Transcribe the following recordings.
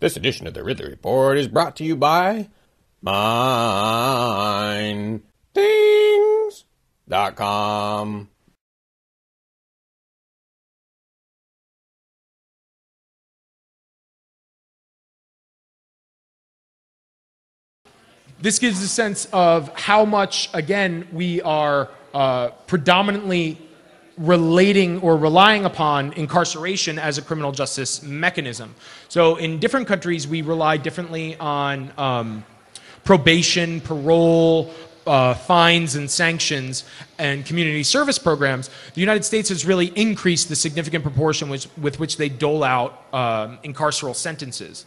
This edition of the Ridley Report is brought to you by MineThings.com. This gives a sense of how much, again, we are uh, predominantly relating or relying upon incarceration as a criminal justice mechanism. So, in different countries, we rely differently on um, probation, parole, uh, fines and sanctions, and community service programs. The United States has really increased the significant proportion which, with which they dole out um, incarceral sentences.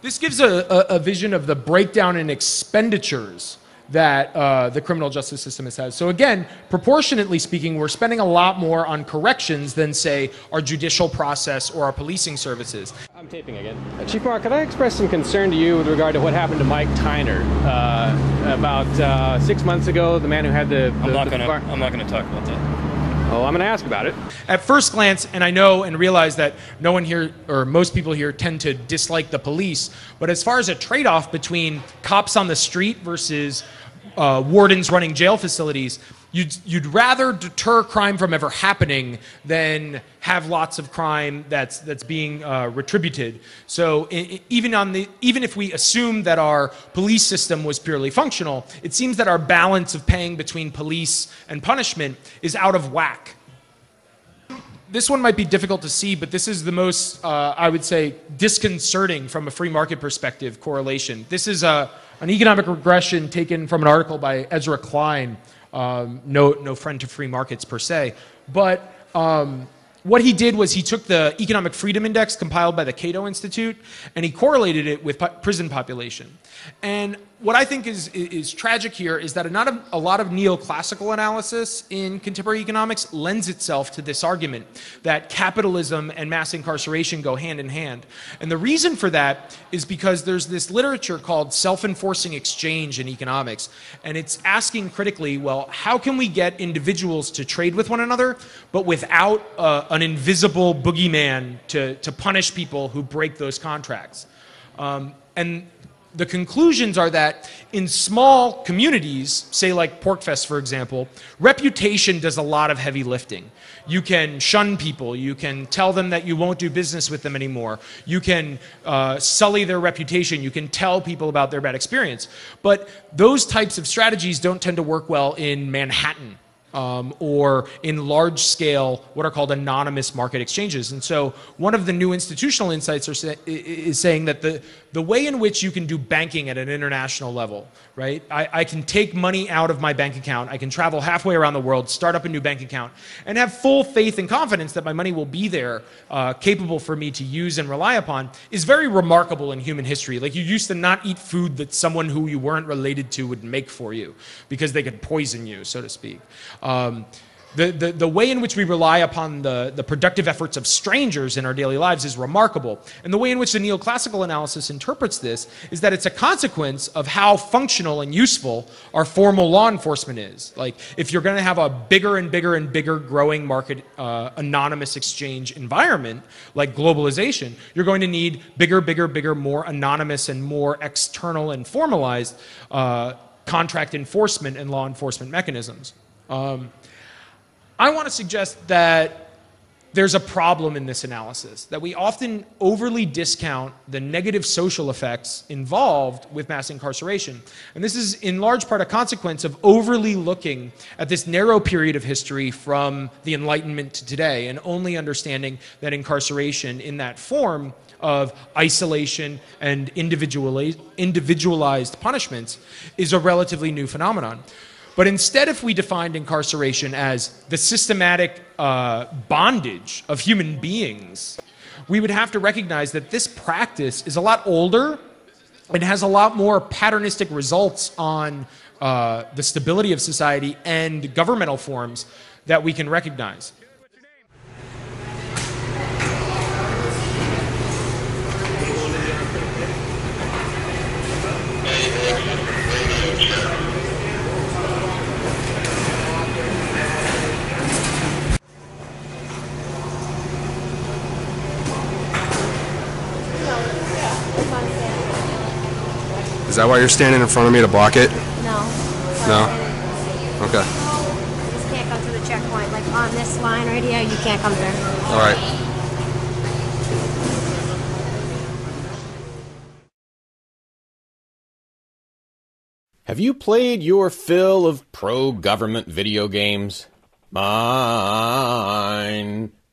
This gives a, a, a, vision of the breakdown in expenditures that uh, the criminal justice system has had. So again, proportionately speaking, we're spending a lot more on corrections than, say, our judicial process or our policing services. I'm taping again. Uh, Chief Mark, could I express some concern to you with regard to what happened to Mike Tyner uh, about uh, six months ago? The man who had the. the I'm not gonna. I'm not gonna talk about that. Oh, I'm going to ask about it. At first glance, and I know and realize that no one here, or most people here, tend to dislike the police, but as far as a trade off between cops on the street versus uh, wardens running jail facilities, you'd, you'd rather deter crime from ever happening than have lots of crime that's, that's being uh, retributed. So even, on the, even if we assume that our police system was purely functional, it seems that our balance of paying between police and punishment is out of whack. This one might be difficult to see, but this is the most, uh, I would say, disconcerting from a free market perspective correlation. This is a, an economic regression taken from an article by Ezra Klein, um, no, no friend to free markets per se. But um, what he did was he took the Economic Freedom Index compiled by the Cato Institute and he correlated it with po- prison population. And what I think is, is tragic here is that a, a, lot of neoclassical analysis in contemporary economics lends itself to this argument that capitalism and mass incarceration go hand in hand. And the reason for that is because there's this literature called self enforcing exchange in economics. And it's asking critically, well, how can we get individuals to trade with one another, but without uh, an invisible boogeyman to, to punish people who break those contracts? Um, and the conclusions are that in small communities, say like PorcFest, for example, reputation does a lot of heavy lifting. You can shun people. You can tell them that you won't do business with them anymore. You can uh, sully their reputation. You can tell people about their bad experience. But those types of strategies don't tend to work well in Manhattan um, or in large scale, what are called anonymous market exchanges. And so, one of the new institutional insights is saying that the, the way in which you can do banking at an international level, right? I, I, can take money out of my bank account, I can travel halfway around the world, start up a new bank account, and have full faith and confidence that my money will be there, uh, capable for me to use and rely upon, is very remarkable in human history. Like, you used to not eat food that someone who you weren't related to would make for you because they could poison you, so to speak. Um, the, the, the way in which we rely upon the, the productive efforts of strangers in our daily lives is remarkable. And the way in which the neoclassical analysis interprets this is that it's a consequence of how functional and useful our formal law enforcement is. Like, if you're going to have a bigger and bigger and bigger growing market uh, anonymous exchange environment, like globalization, you're going to need bigger, bigger, bigger, more anonymous and more external and formalized uh, contract enforcement and law enforcement mechanisms. Um, I want to suggest that there's a problem in this analysis, that we often overly discount the negative social effects involved with mass incarceration. And this is in large part a consequence of overly looking at this narrow period of history from the Enlightenment to today and only understanding that incarceration in that form of isolation and individualized punishments is a relatively new phenomenon. But instead, if we defined incarceration as the systematic uh, bondage of human beings, we would have to recognize that this practice is a lot older and has a lot more patternistic results on uh, the stability of society and governmental forms that we can recognize. Is that why you're standing in front of me to block it? No. That's why No? Okay. You just can't come to the checkpoint. Like on this line right here, you can't come through. All right. Have you played your fill of pro government video games? Mine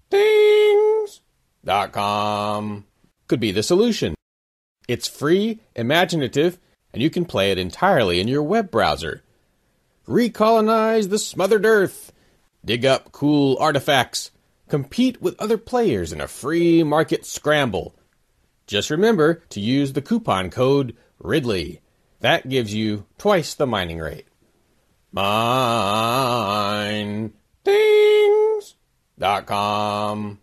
things dot could be the solution. It's free, imaginative, and you can play it entirely in your web browser. Recolonize the smothered earth, dig up cool artifacts, compete with other players in a free market scramble. Just remember to use the coupon code RIDLEY. That gives you twice the mining rate. Mine things dot com.